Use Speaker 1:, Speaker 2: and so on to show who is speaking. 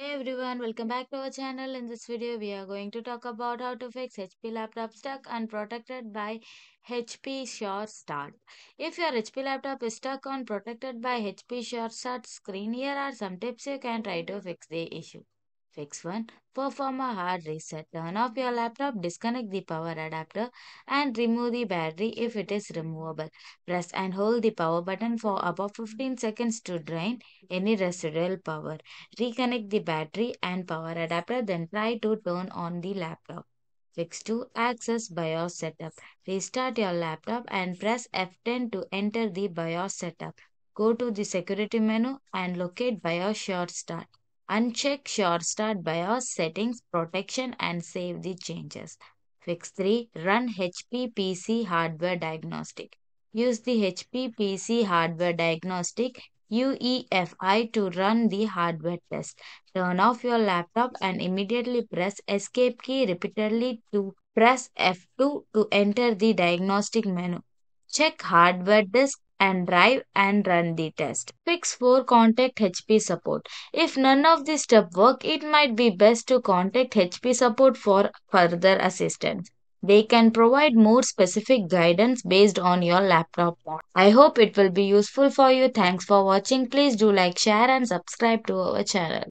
Speaker 1: Hey everyone, welcome back to our channel. In this video, we are going to talk about how to fix HP laptop stuck and protected by HP Sure Start. If your HP laptop is stuck on protected by HP Sure Start screen, here are some tips you can try to fix the issue. Fix 1. Perform a hard reset. Turn off your laptop, disconnect the power adapter and remove the battery if it is removable. Press and hold the power button for about 15 seconds to drain any residual power. Reconnect the battery and power adapter then try to turn on the laptop. Fix 2. Access BIOS setup. Restart your laptop and press F10 to enter the BIOS setup. Go to the security menu and locate BIOS Sure Start. Uncheck Sure Start BIOS settings, protection and save the changes. Fix 3. Run HP PC hardware diagnostic. Use the HP PC hardware diagnostic UEFI to run the hardware test. Turn off your laptop and immediately press escape key repeatedly to press F2 to enter the diagnostic menu. Check hardware disk and drive and run the test. Fix 4 contact HP support. If none of these steps work, it might be best to contact HP support for further assistance. They can provide more specific guidance based on your laptop. I hope it will be useful for you. Thanks for watching. Please do like, share and subscribe to our channel.